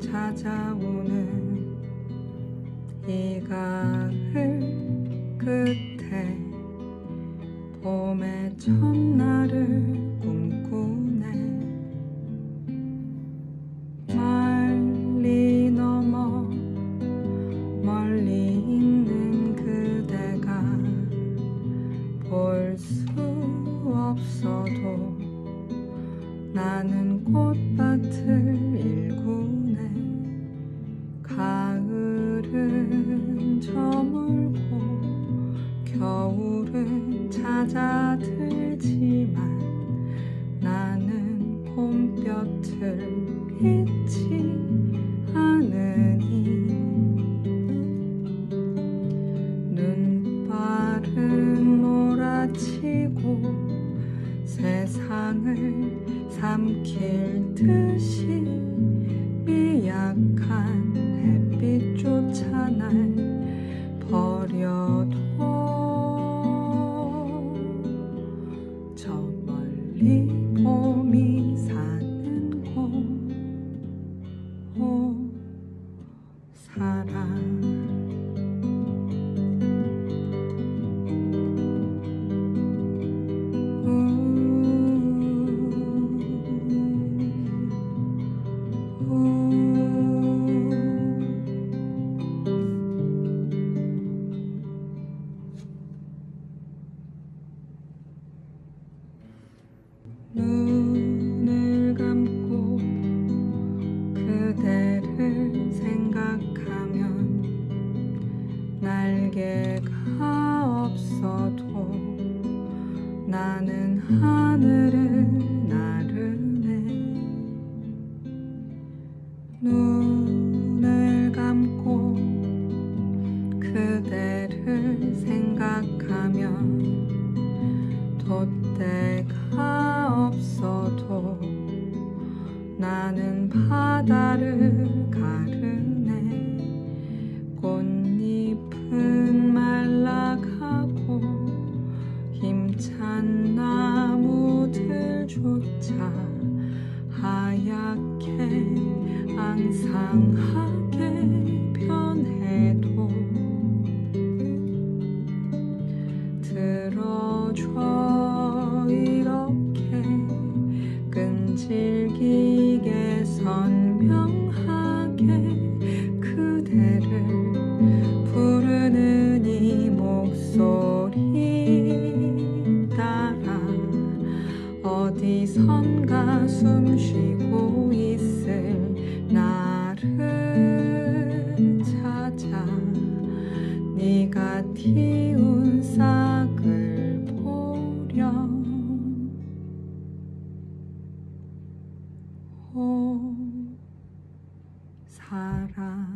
찾아오는 이 가을 끝에 봄의 첫날을 꿈꾸네. 멀리 넘어 멀리 있는 그대가 볼 수 없어도 나는 꽃밭을 찾아들지만 나는 봄볕을 잊지 않으니. 눈발은 몰아치고 세상을 삼킬 듯이 미약한 햇빛조차 날 버려도 나는 하늘을 나르네. 눈을 감고 그대를 생각하면 돛대가 없어도 나는 바다를 가르네 하얗게 앙상하게 변해도 들어줘 이렇게 끈질기게 선명 어디선가 숨 쉬고 있을 나를 찾아 네가 띄운 싹을 보려 오 사랑